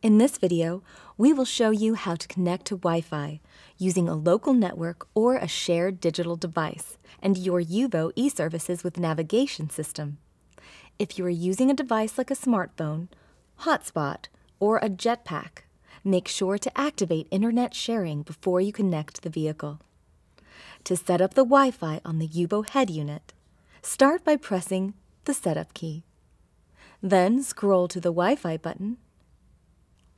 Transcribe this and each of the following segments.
In this video, we will show you how to connect to Wi-Fi using a local network or a shared digital device and your UVO e-services with navigation system. If you are using a device like a smartphone, hotspot, or a jetpack, make sure to activate internet sharing before you connect the vehicle. To set up the Wi-Fi on the UVO head unit, start by pressing the Setup key. Then scroll to the Wi-Fi button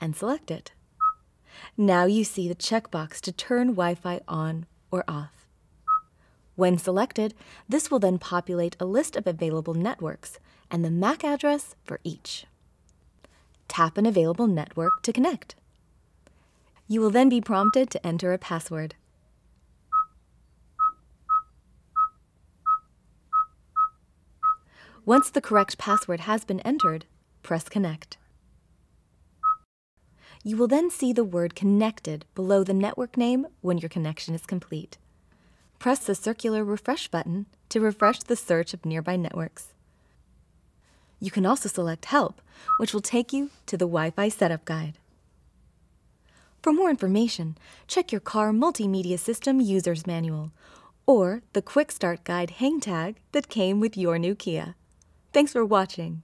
and select it. Now you see the checkbox to turn Wi-Fi on or off. When selected, this will then populate a list of available networks and the MAC address for each. Tap an available network to connect. You will then be prompted to enter a password. Once the correct password has been entered, press Connect. You will then see the word Connected below the network name when your connection is complete. Press the circular refresh button to refresh the search of nearby networks. You can also select Help, which will take you to the Wi-Fi Setup Guide. For more information, check your car multimedia system user's manual or the Quick Start Guide hang tag that came with your new Kia. Thanks for watching.